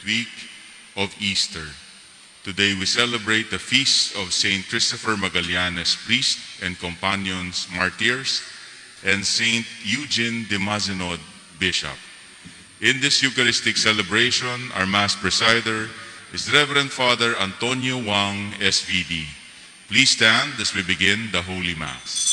fifth week of Easter. Today we celebrate the feast of Saint Christopher Magallanes, priest and companions, martyrs, and Saint Eugene de Mazenod, bishop. In this Eucharistic celebration, our Mass presider is Reverend Father Antonio Wang, SVD. Please stand as we begin the Holy Mass.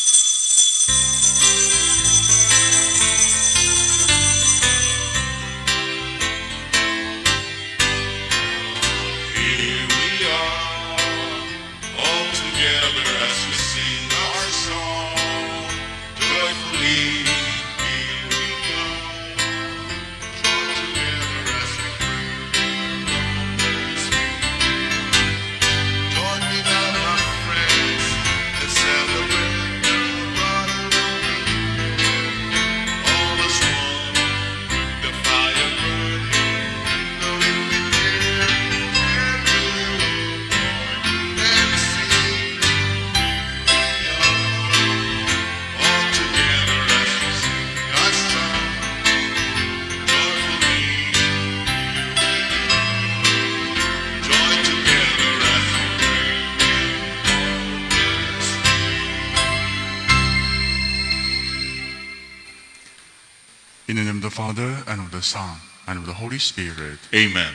The Son, and of the Holy Spirit. Amen.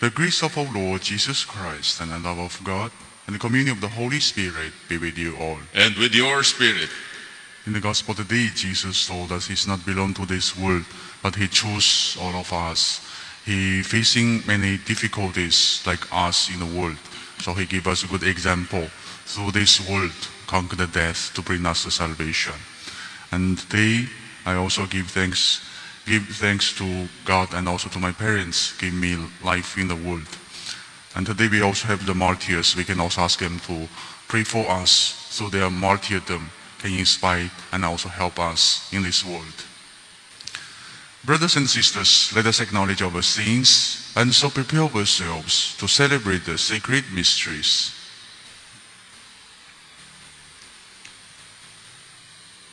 The grace of our Lord Jesus Christ, and the love of God, and the communion of the Holy Spirit be with you all. And with your spirit, In the Gospel today, Jesus told us he's not belong to this world, but he chose all of us. He facing many difficulties like us in the world. So he gave us a good example through this world, conquer the death to bring us to salvation. And today, I also give thanks, give thanks to God and also to my parents, give me life in the world. And today we also have the martyrs. We can also ask them to pray for us so their martyrdom can inspire and also help us in this world. Brothers and sisters, let us acknowledge our sins and so prepare ourselves to celebrate the sacred mysteries.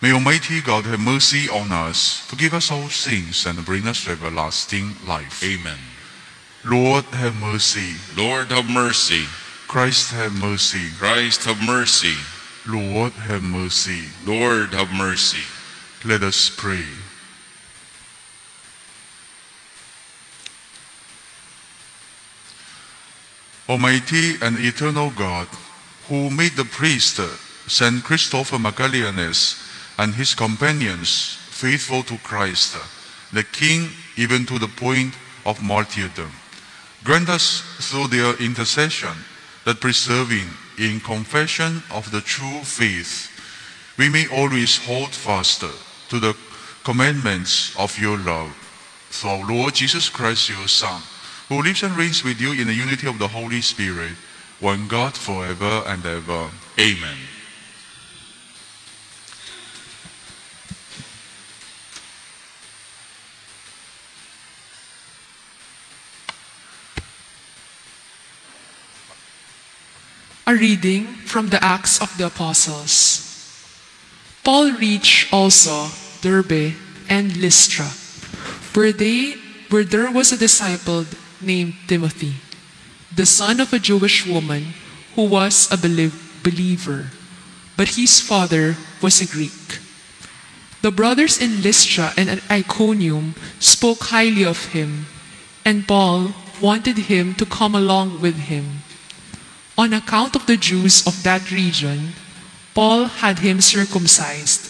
May Almighty God have mercy on us, forgive us our sins, and bring us to everlasting life. Amen. Lord, have mercy. Lord, have mercy. Christ, have mercy. Christ, have mercy. Lord, have mercy. Lord, have mercy. Let us pray. Almighty and eternal God, who made the priest Saint Christopher Magallanes and his companions faithful to Christ, the King even to the point of martyrdom, grant us through their intercession that preserving in confession of the true faith, we may always hold fast to the commandments of your love. Through our Lord Jesus Christ, your Son, who lives and reigns with you in the unity of the Holy Spirit, one God forever and ever. Amen. A reading from the Acts of the Apostles. Paul reached also Derbe and Lystra, where, they, where there was a disciple named Timothy, the son of a Jewish woman who was a belie- believer, but his father was a Greek. The brothers in Lystra and at Iconium spoke highly of him, and Paul wanted him to come along with him. On account of the Jews of that region, Paul had him circumcised,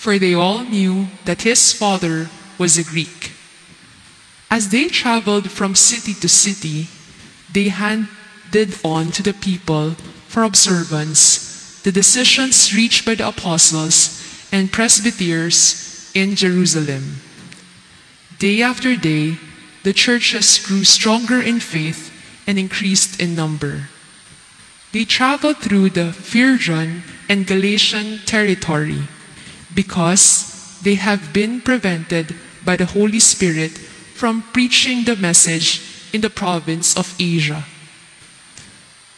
for they all knew that his father was a Greek. As they traveled from city to city, they handed on to the people for observance the decisions reached by the apostles and presbyters in Jerusalem. Day after day, the churches grew stronger in faith and increased in number. They traveled through the Phrygian and Galatian territory because they have been prevented by the Holy Spirit from preaching the message in the province of Asia.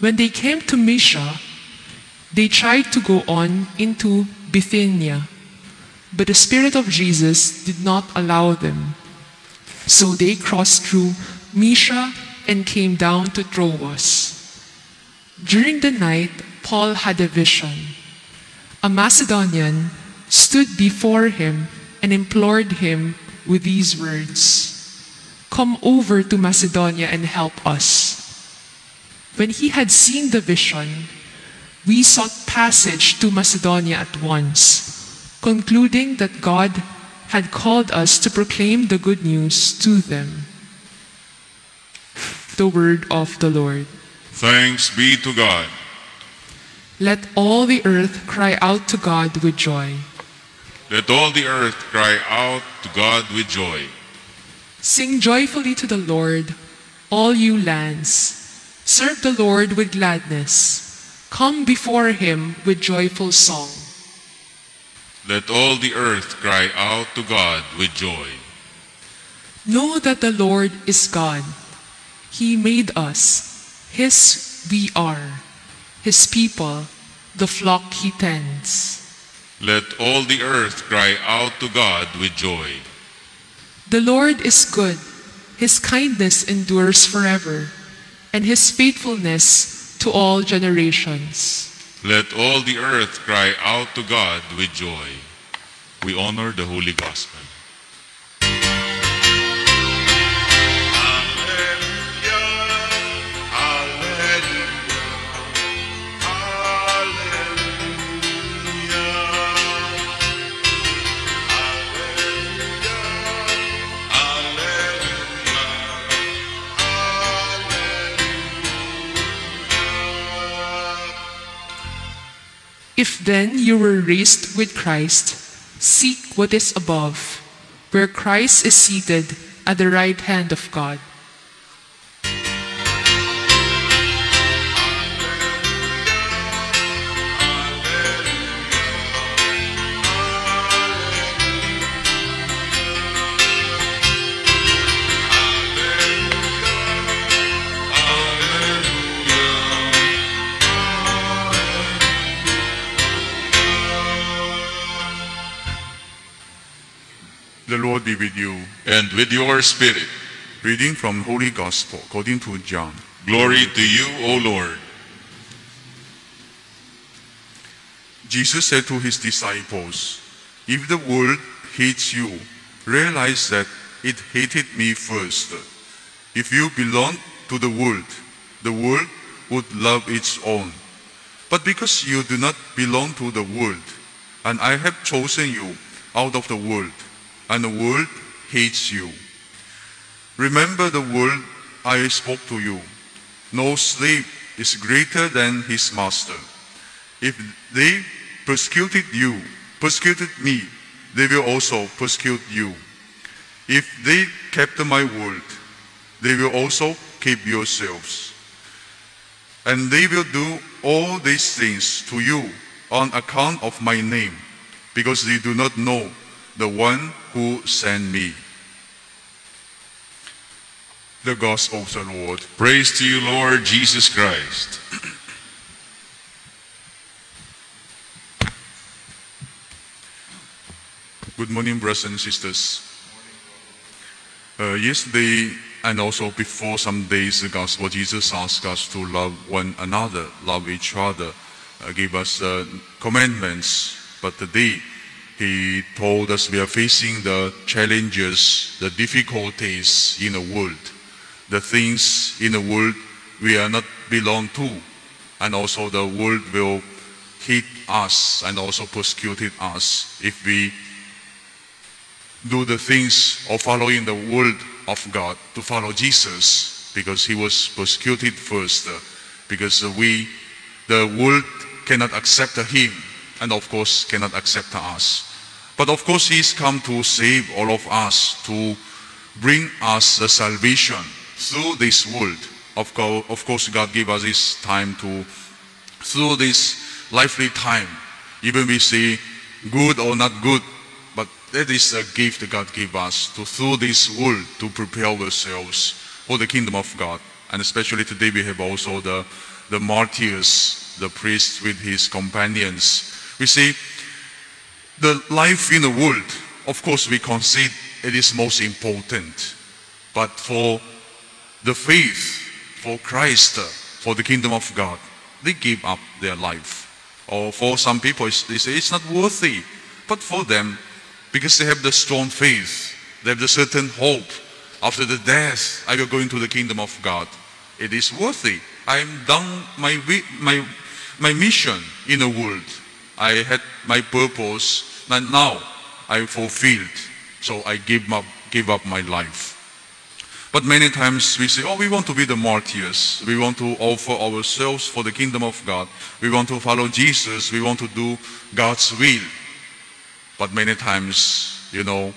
When they came to Mysia, they tried to go on into Bithynia, but the Spirit of Jesus did not allow them. So they crossed through Mysia and came down to Troas. During the night, Paul had a vision. A Macedonian stood before him and implored him with these words Come over to Macedonia and help us. When he had seen the vision, we sought passage to Macedonia at once, concluding that God had called us to proclaim the good news to them. The word of the Lord. Thanks be to God. Let all the earth cry out to God with joy. Let all the earth cry out to God with joy. Sing joyfully to the Lord, all you lands. Serve the Lord with gladness. Come before him with joyful song. Let all the earth cry out to God with joy. Know that the Lord is God. He made us. His we are. His people, the flock he tends. Let all the earth cry out to God with joy. The Lord is good. His kindness endures forever, and his faithfulness to all generations. Let all the earth cry out to God with joy. We honor the Holy Gospel. If then you were raised with Christ, seek what is above, where Christ is seated at the right hand of God. The Lord be with you. And with your spirit, Reading from Holy Gospel according to John. glory to you, O Lord. Jesus said to his disciples, If the world hates you, realize that it hated me first. If you belong to the world, the world would love its own. But because you do not belong to the world, and I have chosen you out of the world, and the world hates you. Remember the word I spoke to you. No slave is greater than his master. If they persecuted you, persecuted me, they will also persecute you. If they kept my word, they will also keep yourselves. And they will do all these things to you on account of my name, because they do not know the one who sent me. The Gospel of the Lord. Praise to you, Lord Jesus Christ. Good morning, brothers and sisters. Uh, yesterday and also before some days, the gospel Jesus asked us to love one another, love each other, uh, give us uh, commandments. But today, he told us we are facing the challenges, the difficulties in the world, the things in the world we are not belong to, and also the world will hate us and also persecute us. If we do the things of following the word of God, to follow Jesus, because he was persecuted first, because we, the world cannot accept him, and of course cannot accept us. But of course he's come to save all of us, to bring us the salvation through this world. Of course, of course God gave us this time to through this lively time, even we see good or not good, but that is a gift God gave us to through this world to prepare ourselves for the kingdom of God. And especially today we have also the, the martyrs, the priest with his companions. We see the life in the world, of course we concede it is most important. But for the faith, for Christ, for the kingdom of God, they give up their life. Or for some people, they say it's not worthy. But for them, because they have the strong faith, they have the certain hope. After the death, I will go into the kingdom of God. It is worthy. I'm done my, my, my mission in the world. I had my purpose, and now I fulfilled. So I give up, give up my life. But many times we say, oh, we want to be the martyrs. We want to offer ourselves for the kingdom of God. We want to follow Jesus. We want to do God's will. But many times, you know,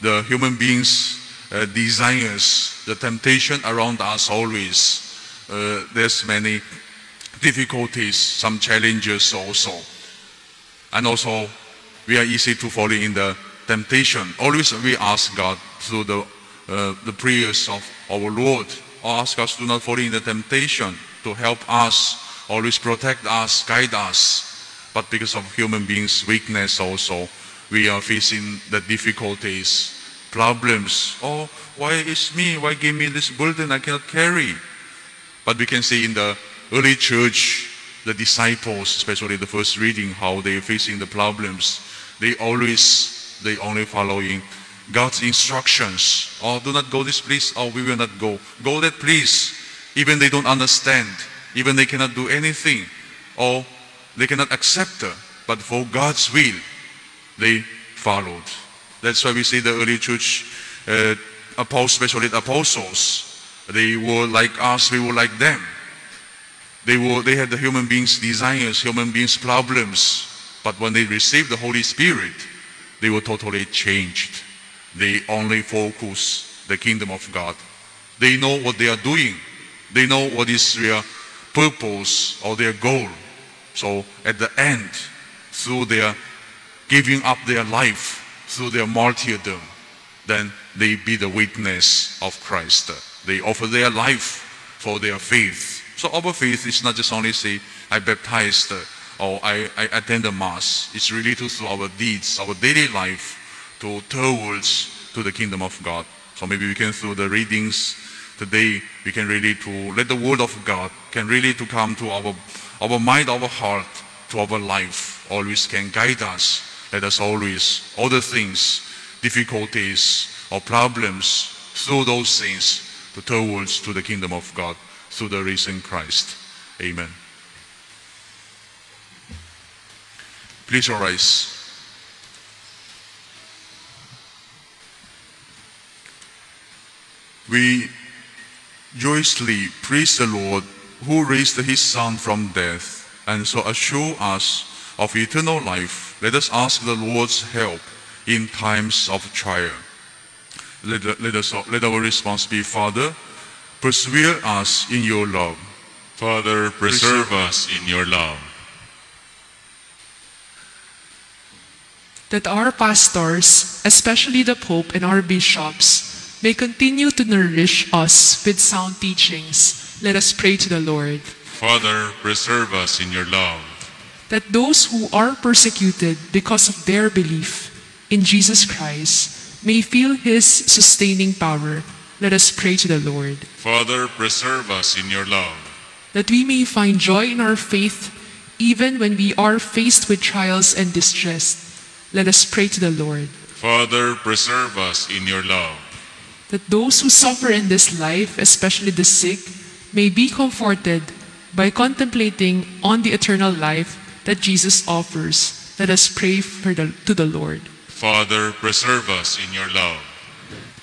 the human beings' uh, desires, the temptation around us always, uh, there's many difficulties, some challenges also. And also, we are easy to fall in the temptation. Always we ask God through the, uh, the prayers of our Lord, ask us to not fall in the temptation, to help us, always protect us, guide us. But because of human beings' weakness also, we are facing the difficulties, problems. Oh, why is me? Why give me this burden I cannot carry? But we can see in the early church, the disciples, especially the first reading, how they are facing the problems. They always, they only following God's instructions. Oh, do not go this place. Oh, we will not go. Go that place. Even they don't understand. Even they cannot do anything. Or they cannot accept. But for God's will, they followed. That's why we see the early church, uh, apostles, especially the apostles, they were like us, we were like them. They were, they had the human beings' desires, human beings' problems. But when they received the Holy Spirit, they were totally changed. They only focus the kingdom of God. They know what they are doing. They know what is their purpose or their goal. So at the end, through their giving up their life, through their martyrdom, then they be the witness of Christ. They offer their life for their faith. So our faith is not just only say, I baptized or I, I attend the mass. It's really to through our deeds, our daily life, to towards to the kingdom of God. So maybe we can through the readings today, we can really to let the word of God can really to come to our our mind, our heart, to our life. Always can guide us. Let us always all the things, difficulties or problems, through those things to towards to the kingdom of God through the risen Christ. Amen. Please arise. We joyously praise the Lord who raised his Son from death and so assure us of eternal life. Let us ask the Lord's help in times of trial. Let, let, us, let our response be, Father, persevere us in your love. Father, preserve us in your love. that our pastors, especially the Pope and our bishops, may continue to nourish us with sound teachings. Let us pray to the Lord. Father, preserve us in your love. That those who are persecuted because of their belief in Jesus Christ may feel His sustaining power. Let us pray to the Lord. Father, preserve us in your love. That we may find joy in our faith even when we are faced with trials and distress. Let us pray to the Lord. Father, preserve us in your love. that those who suffer in this life, especially the sick, may be comforted by contemplating on the eternal life that Jesus offers. Let us pray for the, to the Lord. Father, preserve us in your love.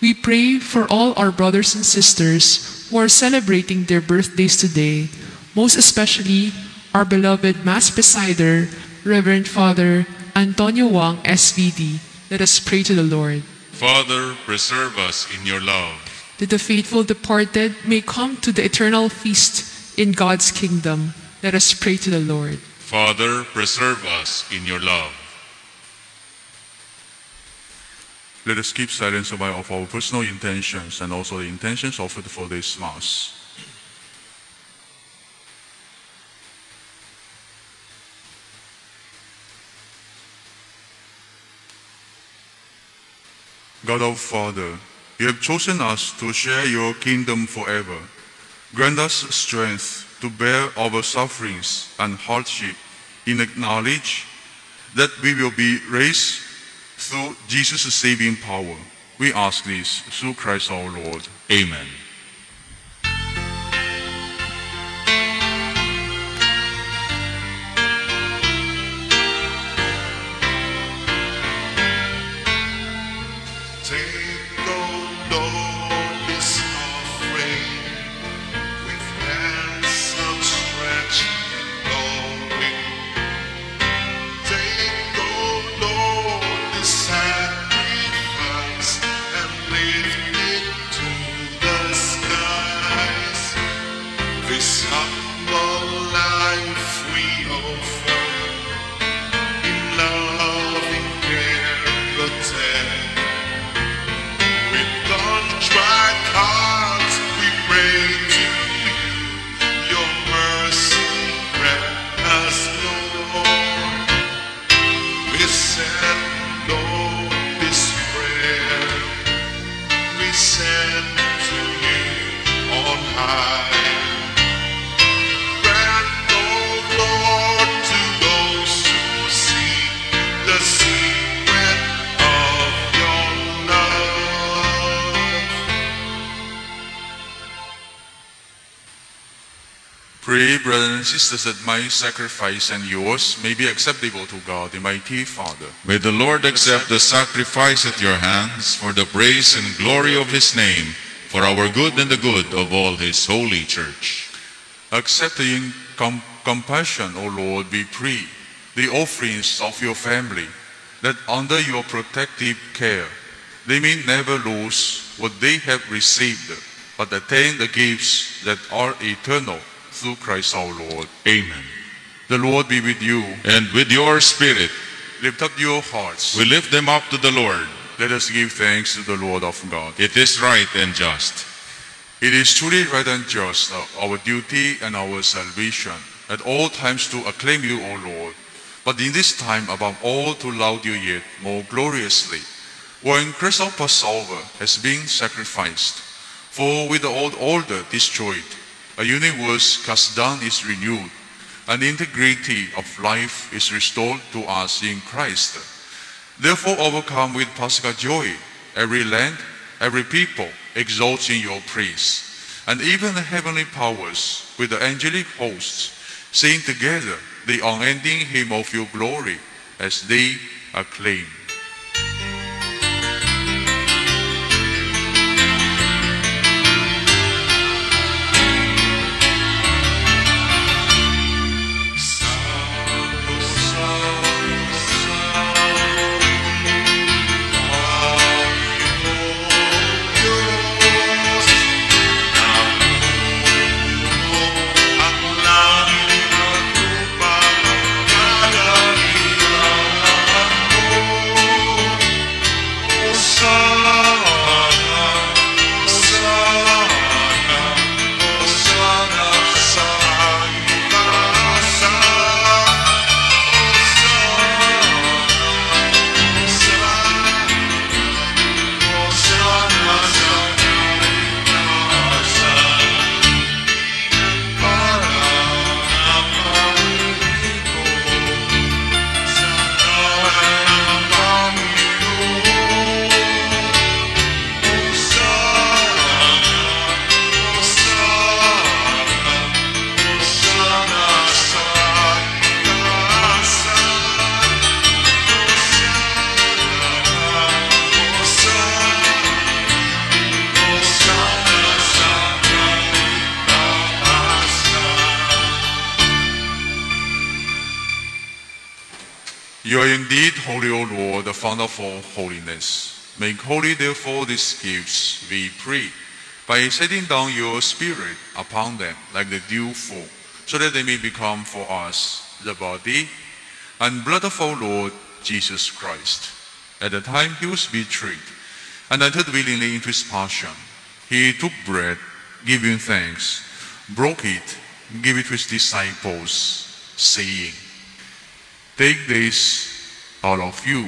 We pray for all our brothers and sisters who are celebrating their birthdays today, most especially our beloved Mass Presider, Reverend Father Antonio Wang, SVD. Let us pray to the Lord. Father, preserve us in your love. that the faithful departed may come to the eternal feast in God's kingdom. Let us pray to the Lord. Father, preserve us in your love. Let us keep silence of our personal intentions and also the intentions offered for this Mass. God our Father, you have chosen us to share your kingdom forever. Grant us strength to bear our sufferings and hardship in knowledge that we will be raised through Jesus' saving power. We ask this through Christ our Lord. Amen. Sisters, that my sacrifice and yours may be acceptable to God, the mighty Father. May the Lord accept the sacrifice at your hands for the praise and glory of his name, for our good and the good of all his holy church. Accept com- compassion, O Lord, we pray, the offerings of your family, that under your protective care they may never lose what they have received, but attain the gifts that are eternal through Christ our Lord. Amen. The Lord be with you. And with your spirit, Lift up your hearts. we lift them up to the Lord. Let us give thanks to the Lord of God. It is right and just. It is truly right and just, uh, our duty and our salvation, at all times to acclaim you, O Lord, but in this time above all to laud you yet more gloriously, when Christ our Passover has been sacrificed. For with the old order destroyed, a universe cast down is renewed, and integrity of life is restored to us in Christ. Therefore overcome with Paschal joy, every land, every people exalts in your praise, and even the heavenly powers with the angelic hosts sing together the unending hymn of your glory as they acclaim. All holiness. Make holy, therefore, these gifts, we pray, by setting down your Spirit upon them like the dewfall, so that they may become for us the body and blood of our Lord Jesus Christ. At the time he was betrayed and entered willingly into his passion, he took bread, giving thanks, broke it, gave it to his disciples, saying, Take this, all of you,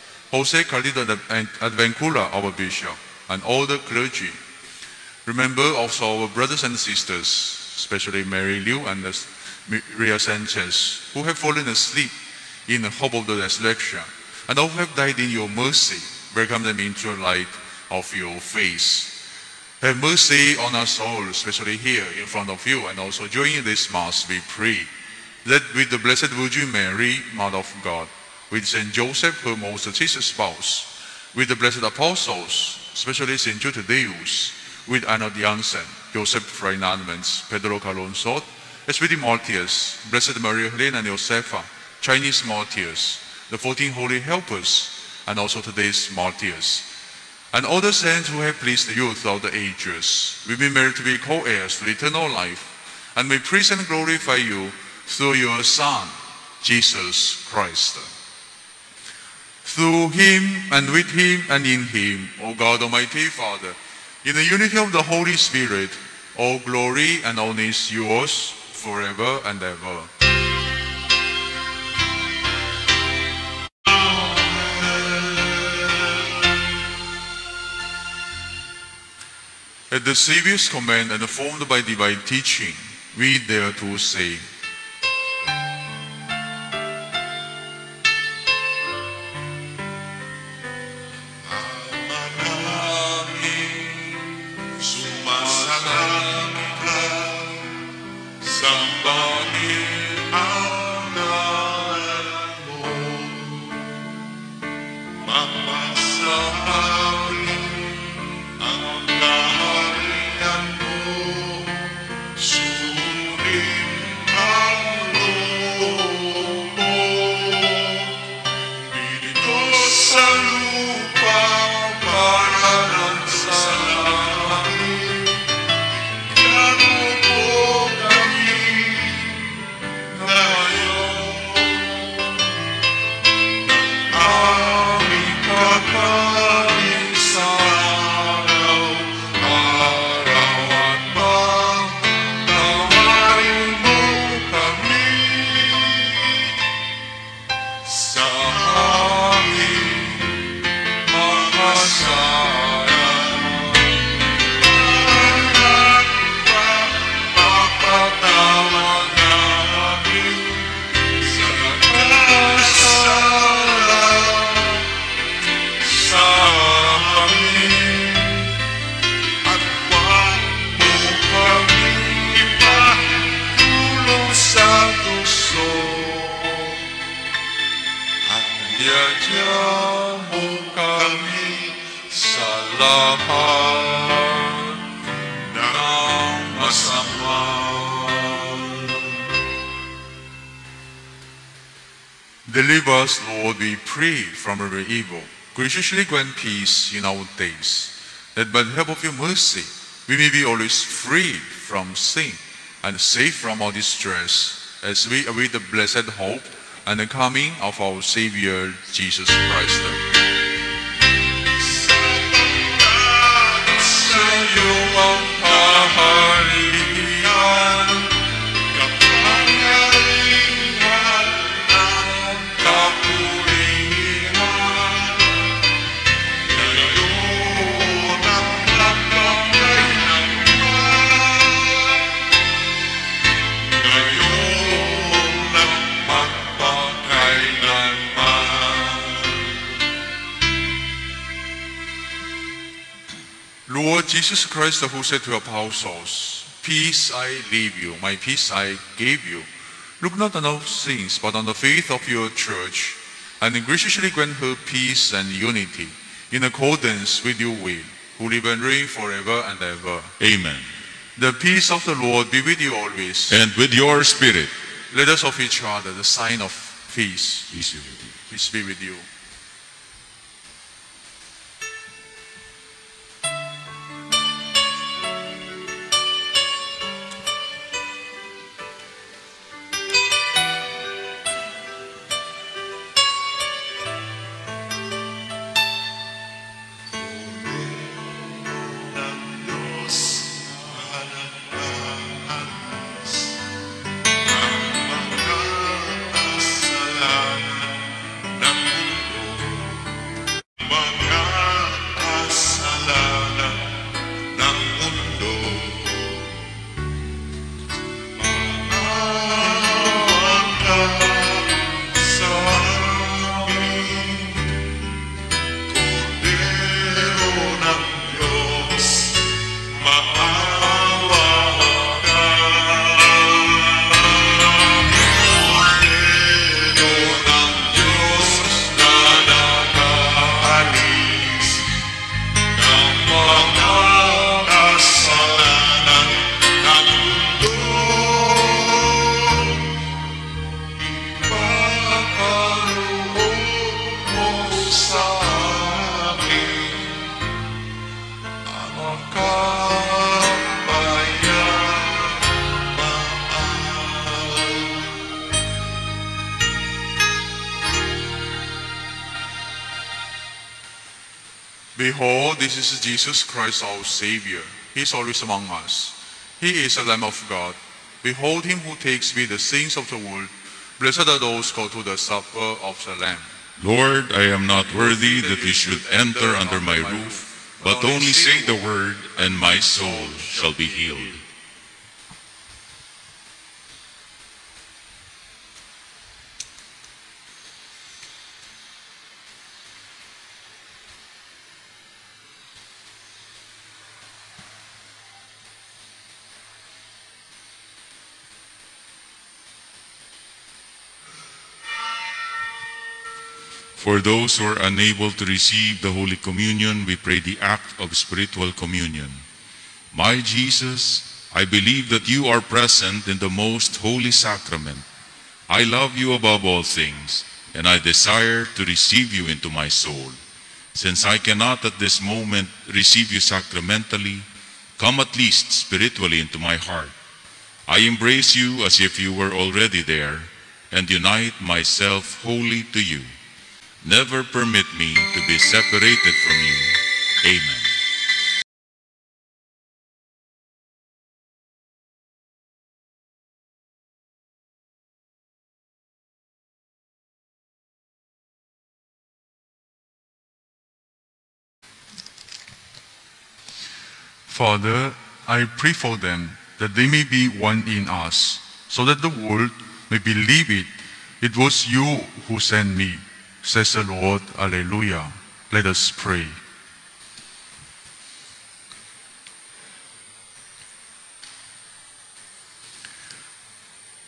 Jose Carlito Advincula, our bishop, and all the clergy. Remember also our brothers and sisters, especially Mary Liu and Maria Sanchez, who have fallen asleep in the hope of the resurrection, and all who have died in your mercy. Welcome them into the light of your face. Have mercy on us all, especially here in front of you, and also during this Mass, we pray that with the Blessed Virgin Mary, Mother of God, with Saint Joseph, her most chaste spouse, with the blessed apostles, especially Saint Jude Thaddeus, with Arnold Janssen, Joseph Freinademetz, Pedro Calungsod, as with the martyrs, Blessed Maria Helena and Josefa, Chinese martyrs, the 14 holy helpers, and also today's martyrs. And all the saints who have pleased you throughout the ages, we be made to be co-heirs to eternal life, and may praise and glorify you through your Son, Jesus Christ. Through him and with him and in him, O God Almighty Father, in the unity of the Holy Spirit, all glory and honor is yours forever and ever. At the Savior's command and formed by divine teaching, we dare to say, Graciously grant peace in our days, that by the help of your mercy we may be always free from sin and safe from all distress, as we await the blessed hope and the coming of our Savior Jesus Christ. Jesus Christ, who said to your apostles, Peace I leave you, my peace I gave you. Look not on our sins, but on the faith of your church, and graciously grant her peace and unity, in accordance with your will, who live and reign forever and ever. Amen. The peace of the Lord be with you always. And with your spirit, Let us offer each other the sign of peace. peace be with you. Peace be with you. Jesus Christ our Savior. He is always among us. He is the Lamb of God. Behold him who takes away the sins of the world. Blessed are those called to the supper of the Lamb. Lord, I am not worthy that you should enter under my roof, but only say the word, and my soul shall be healed. For those who are unable to receive the Holy Communion, we pray the act of spiritual communion. My Jesus, I believe that you are present in the most holy sacrament. I love you above all things, and I desire to receive you into my soul. Since I cannot at this moment receive you sacramentally, come at least spiritually into my heart. I embrace you as if you were already there, and unite myself wholly to you. Never permit me to be separated from you. Amen. Father, I pray for them that they may be one in us, so that the world may believe it. It was you who sent me, says the Lord. Alleluia. Let us pray.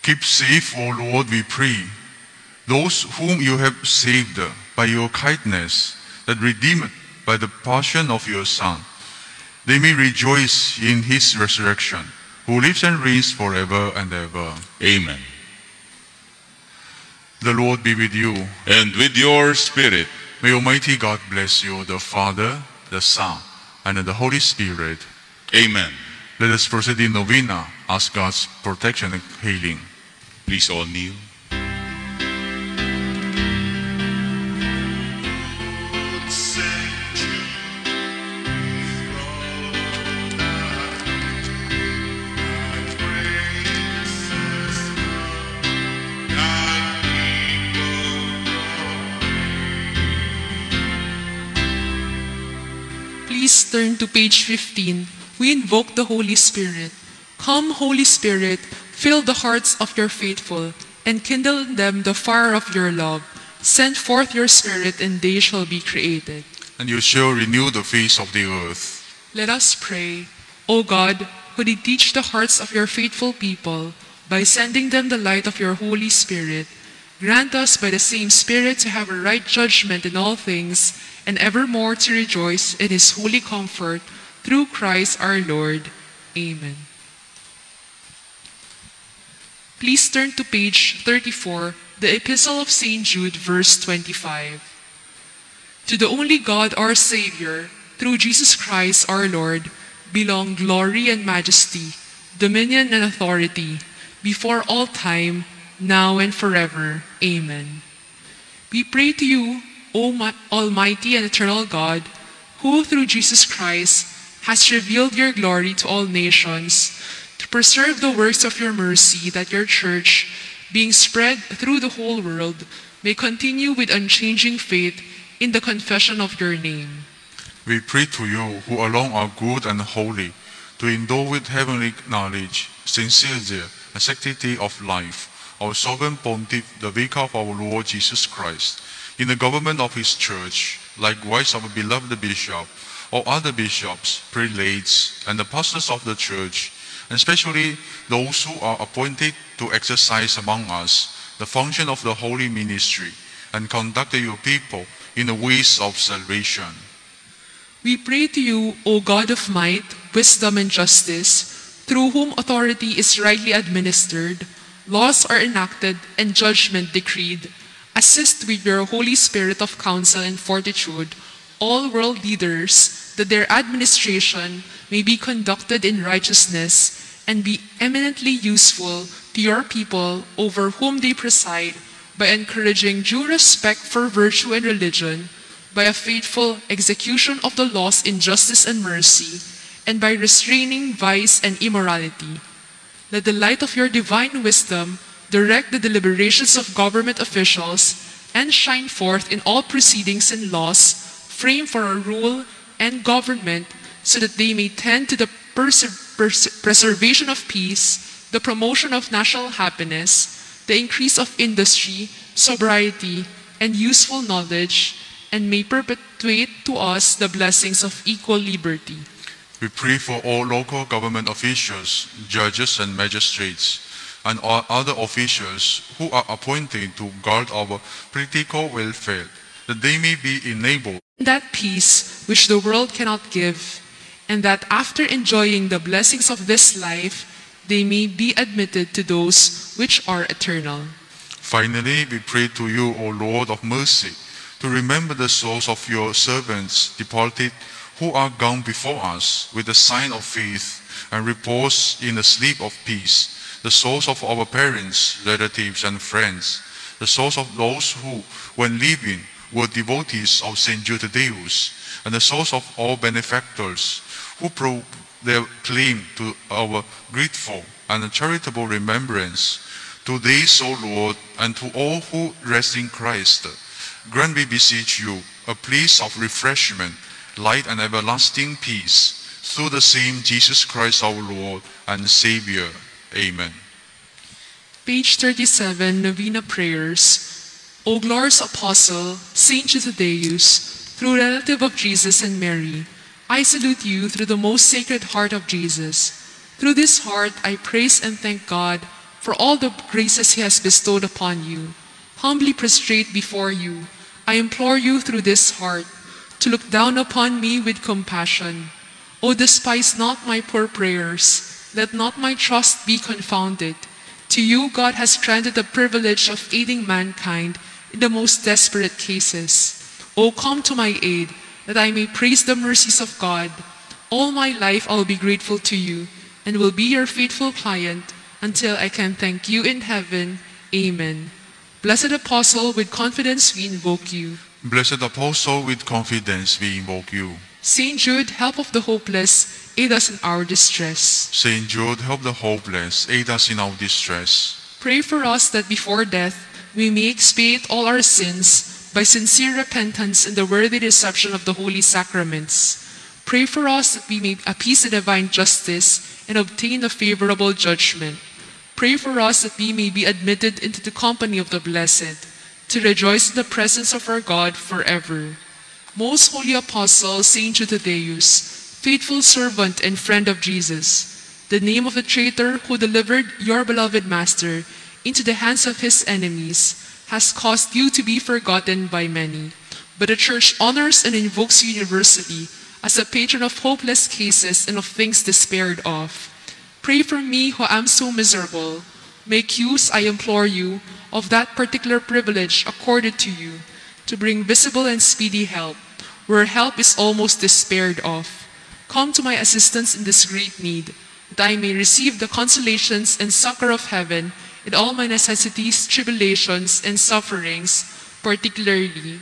Keep safe, O Lord, we pray, those whom you have saved by your kindness, that redeemed by the passion of your Son. They may rejoice in his resurrection, who lives and reigns forever and ever. Amen. The Lord be with you. And with your spirit, May Almighty God bless you, the Father, the Son, and the Holy Spirit. Amen. Let us proceed in novena, ask God's protection and healing. Please all kneel. Send turn to page 15. We invoke the Holy Spirit. Come, Holy Spirit, fill the hearts of your faithful, and kindle in them the fire of your love. Send forth your Spirit, and they shall be created. And you shall renew the face of the earth. Let us pray. O God, who did teach the hearts of your faithful people by sending them the light of your Holy Spirit, grant us by the same Spirit to have a right judgment in all things and evermore to rejoice in his holy comfort through Christ our Lord. Amen. Please turn to page 34, the Epistle of St. Jude, verse 25. To the only God our Savior, through Jesus Christ our Lord, belong glory and majesty, dominion and authority, before all time, now and forever. Amen. We pray to you, O Mi- Almighty and eternal God, who through Jesus Christ has revealed your glory to all nations, to preserve the works of your mercy, that your church, being spread through the whole world, may continue with unchanging faith in the confession of your name. We pray to you, who alone are good and holy, to endow with heavenly knowledge, sincerity, and sanctity of life, our sovereign pontiff, the vicar of our Lord Jesus Christ, in the government of his church, likewise our beloved bishop, or other bishops, prelates, and the pastors of the church, especially those who are appointed to exercise among us the function of the holy ministry, and conduct your people in the ways of salvation. We pray to you, O God of might, wisdom, and justice, through whom authority is rightly administered, laws are enacted, and judgment decreed. Assist with your Holy Spirit of counsel and fortitude all world leaders, that their administration may be conducted in righteousness and be eminently useful to your people over whom they preside by encouraging due respect for virtue and religion, by a faithful execution of the laws in justice and mercy, and by restraining vice and immorality. Let the light of your divine wisdom direct the deliberations of government officials and shine forth in all proceedings and laws framed for our rule and government so that they may tend to the preservation of peace, the promotion of national happiness, the increase of industry, sobriety, and useful knowledge, and may perpetuate to us the blessings of equal liberty. We pray for all local government officials, judges and magistrates, and other officials who are appointed to guard our political welfare, that they may be enabled that peace which the world cannot give, and that after enjoying the blessings of this life, they may be admitted to those which are eternal. Finally, we pray to you, O Lord of mercy, to remember the souls of your servants departed who are gone before us with the sign of faith and repose in the sleep of peace, the souls of our parents, relatives, and friends, the souls of those who, when living, were devotees of St. Jude Thaddeus, and the souls of all benefactors who prove their claim to our grateful and charitable remembrance. To these, O Lord, and to all who rest in Christ, grant we beseech you a place of refreshment, light, and everlasting peace, through the same Jesus Christ our Lord and Savior. Amen. Page 37, Novena Prayers. O glorious Apostle, Saint Jude Thaddeus, through relative of Jesus and Mary, I salute you through the most sacred heart of Jesus. Through this heart, I praise and thank God for all the graces He has bestowed upon you. Humbly prostrate before you, I implore you through this heart to look down upon me with compassion. O despise not my poor prayers, let not my trust be confounded. To you God has granted the privilege of aiding mankind in the most desperate cases. O come to my aid, that I may praise the mercies of God. All my life I'll be grateful to you, and will be your faithful client until I can thank you in heaven. Amen. Blessed Apostle, with confidence we invoke you. Blessed Apostle, with confidence we invoke you. Saint Jude, help of the hopeless, aid us in our distress. Saint Jude, help the hopeless, aid us in our distress. Pray for us that before death we may expiate all our sins by sincere repentance and the worthy reception of the holy sacraments. Pray for us that we may appease the divine justice and obtain a favorable judgment. Pray for us that we may be admitted into the company of the blessed, to rejoice in the presence of our God forever. Most holy Apostle Saint Jude Thaddeus, faithful servant and friend of Jesus, the name of the traitor who delivered your beloved Master into the hands of his enemies has caused you to be forgotten by many. But the Church honors and invokes you universally as a patron of hopeless cases and of things despaired of. Pray for me who am so miserable. Make use, I implore you, of that particular privilege accorded to you to bring visible and speedy help where help is almost despaired of. Come to my assistance in this great need, that I may receive the consolations and succor of heaven in all my necessities, tribulations, and sufferings, particularly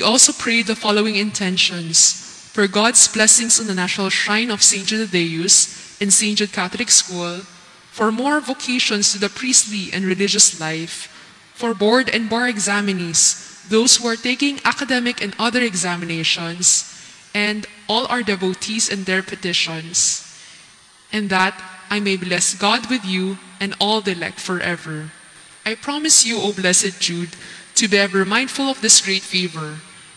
We also pray the following intentions for God's blessings on the National Shrine of St. Jude Thaddeus in St. Jude Catholic School, for more vocations to the priestly and religious life, for board and bar examinees, those who are taking academic and other examinations, and all our devotees and their petitions, and that I may bless God with you and all the elect forever. I promise you, O blessed Jude, to be ever mindful of this great favor,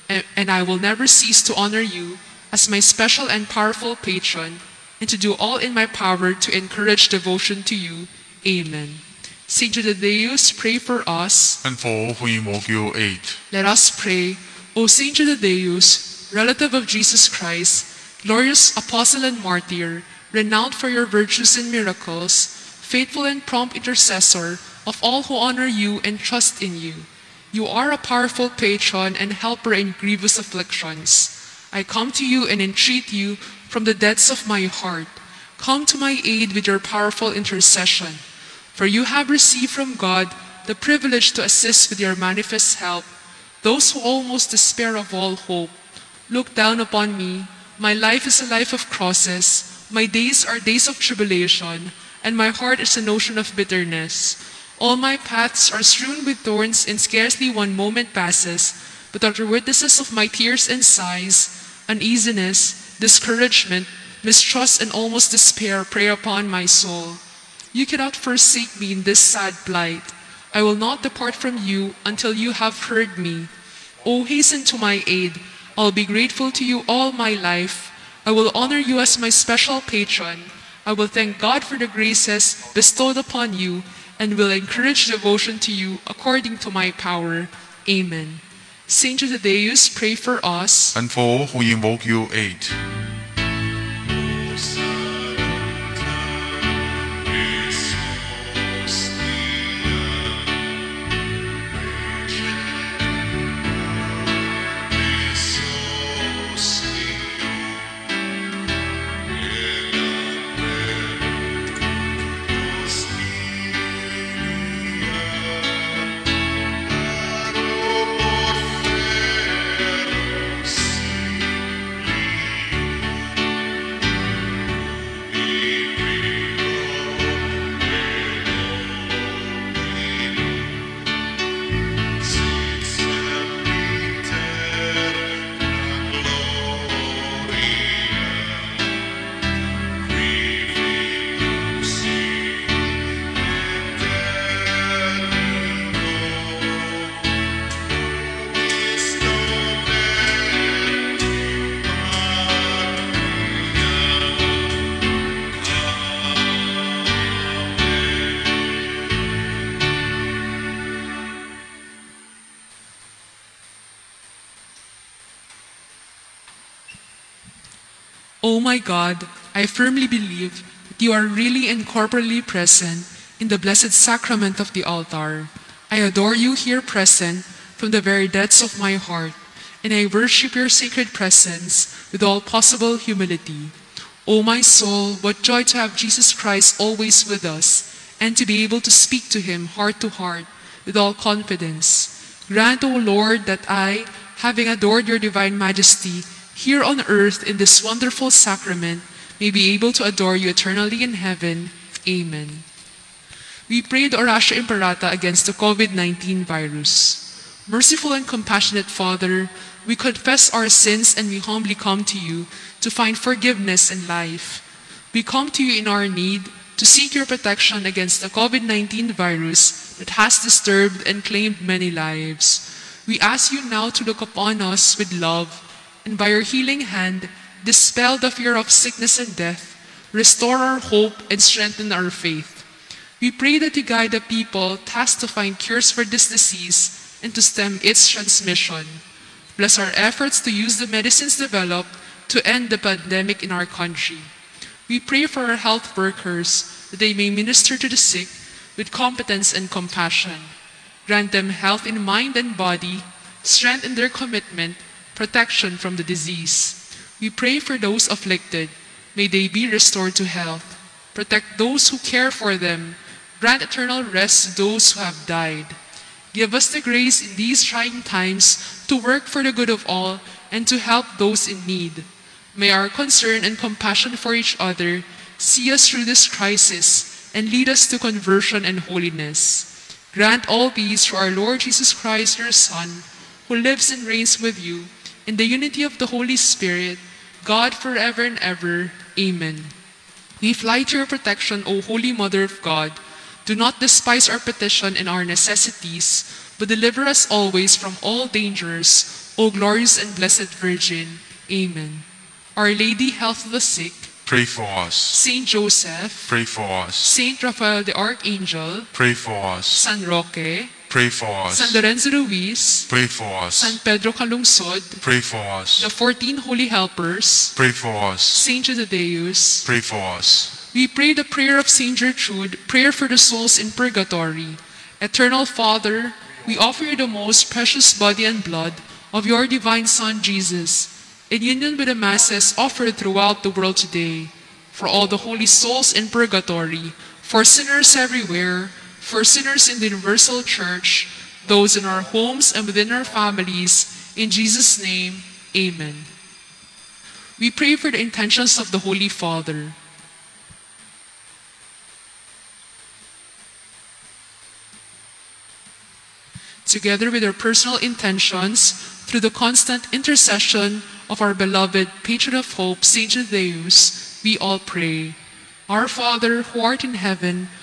and, I will never cease to honor you as my special and powerful patron, and to do all in my power to encourage devotion to you. Amen. Saint Jude Thaddeus, pray for us. And for all who invoke your aid, Let us pray. O Saint Jude Thaddeus, relative of Jesus Christ, glorious apostle and martyr, renowned for your virtues and miracles, faithful and prompt intercessor of all who honor you and trust in you. You are a powerful patron and helper in grievous afflictions. I come to you and entreat you from the depths of my heart. Come to my aid with your powerful intercession. For you have received from God the privilege to assist with your manifest help those who almost despair of all hope. Look down upon me. My life is a life of crosses. My days are days of tribulation, and my heart is an ocean of bitterness. All my paths are strewn with thorns, and scarcely one moment passes without the witnesses of my tears and sighs, uneasiness, discouragement, mistrust, and almost despair prey upon my soul. You cannot forsake me in this sad plight. I will not depart from you until you have heard me. O hasten to my aid. I'll be grateful to you all my life. I will honor you as my special patron. I will thank God for the graces bestowed upon you and will encourage devotion to you according to my power. Amen. Saint Jude Thaddeus, pray for us. and for all who invoke your aid. God, I firmly believe that you are really and corporally present in the blessed sacrament of the altar. I adore you here present from the very depths of my heart, and I worship your sacred presence with all possible humility. O my soul, what joy to have Jesus Christ always with us, and to be able to speak to him heart to heart with all confidence. Grant, O Lord, that I, having adored your divine majesty here on earth in this wonderful sacrament, may be able to adore you eternally in heaven. Amen. We pray the Oratio Imperata against the COVID-19 virus. Merciful and compassionate Father, we confess our sins and we humbly come to you to find forgiveness and life. We come to you in our need to seek your protection against the COVID-19 virus that has disturbed and claimed many lives. We ask you now to look upon us with love and by your healing hand, dispel the fear of sickness and death, restore our hope and strengthen our faith. We pray that you guide the people tasked to find cures for this disease and to stem its transmission. Bless our efforts to use the medicines developed to end the pandemic in our country. We pray for our health workers that they may minister to the sick with competence and compassion. Grant them health in mind and body, strength in their commitment, protection from the disease. We pray for those afflicted. May they be restored to health. Protect those who care for them. Grant eternal rest to those who have died. Give us the grace in these trying times to work for the good of all and to help those in need. May our concern and compassion for each other see us through this crisis and lead us to conversion and holiness. Grant all these through our Lord Jesus Christ, your Son, who lives and reigns with you in the unity of the Holy Spirit, God forever and ever. Amen. We fly to your protection, O Holy Mother of God. Do not despise our petition and our necessities, but deliver us always from all dangers, O glorious and blessed Virgin. Amen. Our Lady, health of the sick, Pray for us. Saint Joseph, Pray for us. Saint Raphael the Archangel, Pray for us. San Roque, Pray for us. San Lorenzo Ruiz, Pray for us. San Pedro Calungsod, Pray for us. the 14 Holy Helpers, Pray for us. Saint Jude Thaddeus. Pray for us. We pray the prayer of Saint Gertrude, prayer for the souls in purgatory. Eternal Father, we offer you the most precious body and blood of your divine Son Jesus, in union with the masses offered throughout the world today, for all the holy souls in purgatory, for sinners everywhere, for sinners in the universal church, those in our homes and within our families, in Jesus' name, amen. We pray for the intentions of the Holy Father. together with our personal intentions, through the constant intercession of our beloved patron of hope, Saint Jude Thaddeus, we all pray. Our Father, who art in heaven,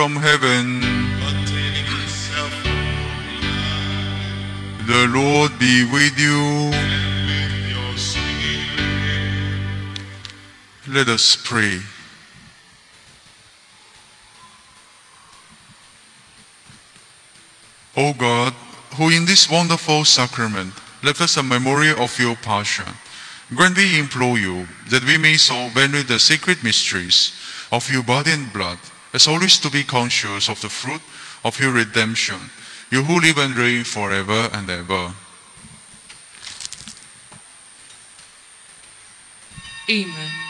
From heaven. The Lord be with you. Let us pray. O God, who in this wonderful sacrament left us a memory of your passion, grant we implore you that we may so venerate the sacred mysteries of your body and blood, as always to be conscious of the fruit of your redemption, you who live and reign forever and ever. Amen.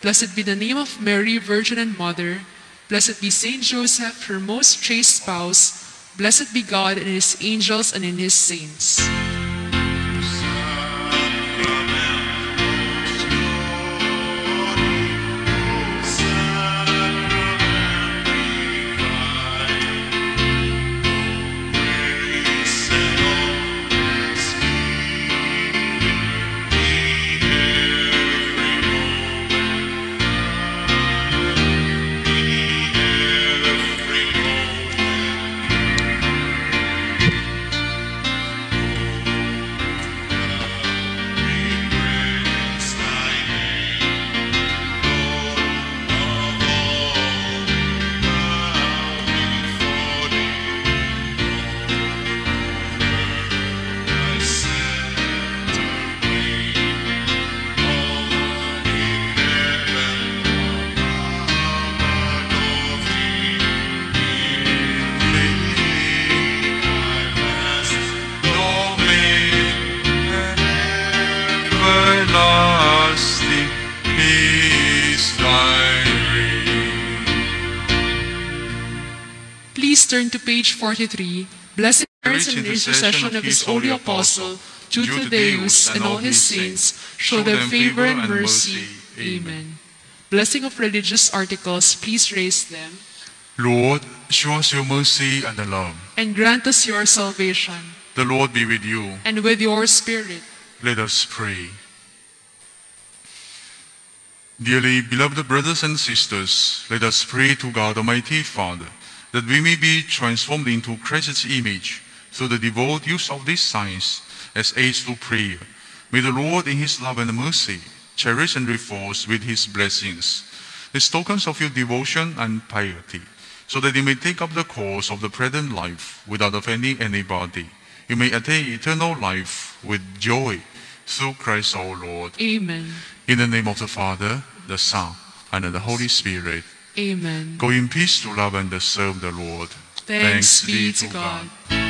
Blessed be the name of Mary, Virgin and Mother. Blessed be Saint Joseph, her most chaste spouse. Blessed be God and his angels and in his saints. Page 43. Blessed merits and intercession of his holy apostle, Jude Thaddeus and all his saints, show them favor and mercy. Amen. Blessing of religious articles, please raise them. Lord, show us your mercy and the love. And grant us your salvation. The Lord be with you. And with your spirit. Let us pray. Dearly beloved brothers and sisters, let us pray to God Almighty Father that we may be transformed into Christ's image through the devout use of these signs as aids to prayer. May the Lord in his love and mercy cherish and reinforce with his blessings these tokens of your devotion and piety, so that you may take up the course of the present life without offending anybody. You may attain eternal life with joy through Christ our Lord. Amen. In the name of the Father, the Son, and the Holy Spirit. Amen. Go in peace to love and serve the Lord. Thanks be to God. Holy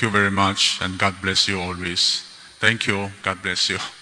Thank you very much, and God bless you always. Thank you. God bless you.